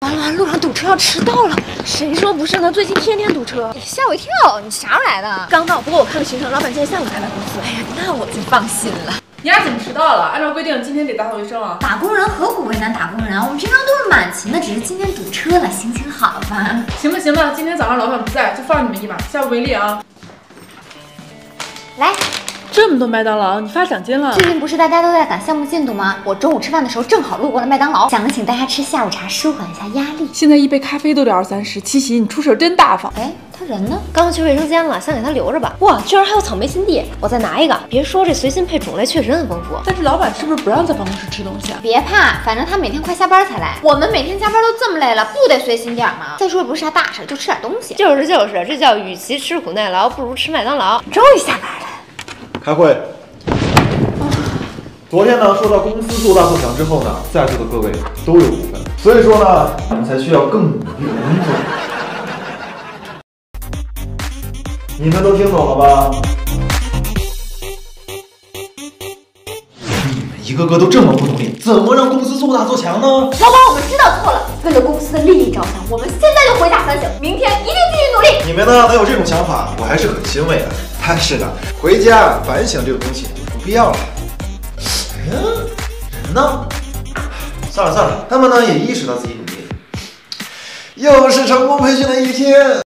完了完了，路上堵车要迟到了。谁说不是呢？最近天天堵车。吓我一跳！你啥时候来的？刚到，不过我看了行程，老板今天下午才来公司。哎呀，那我就放心了。你俩怎么迟到了？按照规定，今天得打扫卫生啊。打工人何苦为难打工人啊？我们平常都是满勤的，只是今天堵车了，心情好吧？行吧行吧，今天早上老板不在，就放你们一马，下不为例啊。来。这么多麦当劳，你发奖金了？最近不是大家都在赶项目进度吗？我中午吃饭的时候正好路过了麦当劳，想着请大家吃下午茶，舒缓一下压力。现在一杯咖啡都得二三十，七喜你出手真大方。哎，他人呢？刚去卫生间了，先给他留着吧。哇，居然还有草莓新地，我再拿一个。别说这随心配种类确实很丰富，但是老板是不是不让在办公室吃东西啊？别怕，反正他每天快下班才来。我们每天加班都这么累了，不得随心点吗？再说也不是啥大事，就吃点东西。就是就是，这叫与其吃苦耐劳，不如吃麦当劳。终于下班了，开会。昨天呢，说到公司做大做强之后呢，在座的各位都有股份，所以说呢，我们才需要更努力的工作。你们都听懂了吧？你们一个个都这么不努力，怎么让公司做大做强呢？老板，我们知道错了，为了公司的利益着想，我们现在就回家反省，明天一定继续努力。你们呢，能有这种想法，我还是很欣慰的。但是呢，回家反省这个东西就不必要了。嗯，人呢？算了算了，他们呢也意识到自己努力了，又是成功培训的一天。